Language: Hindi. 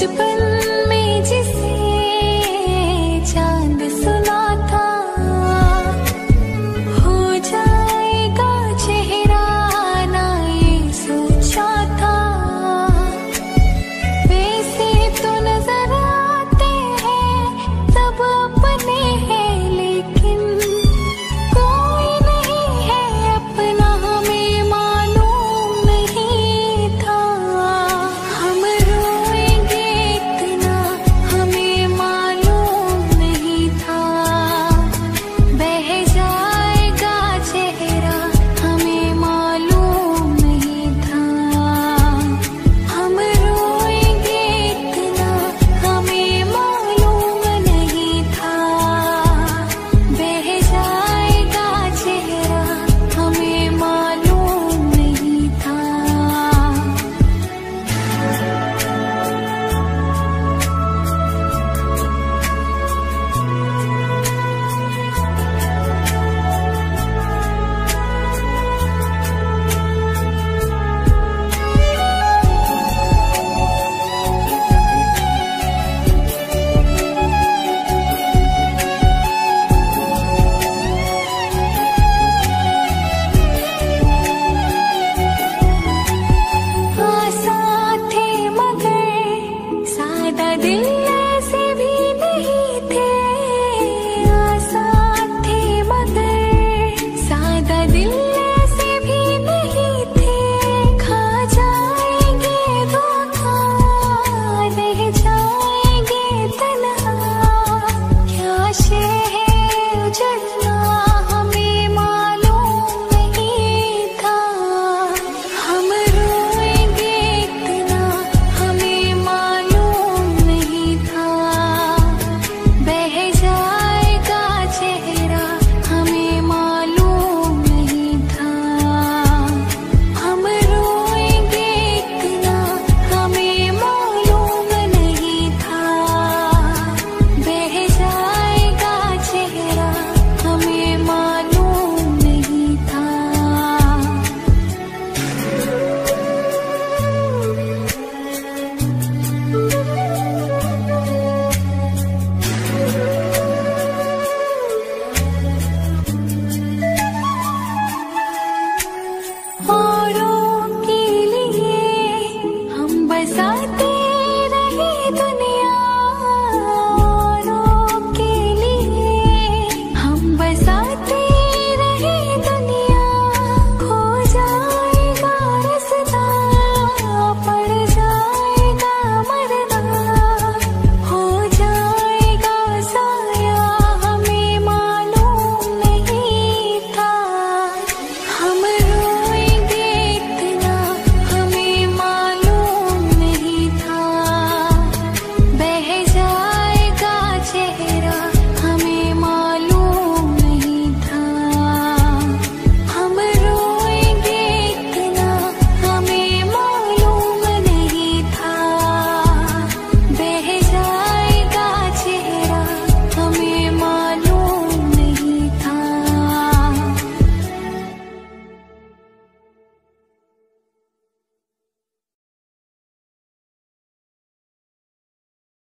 to burn. फसाते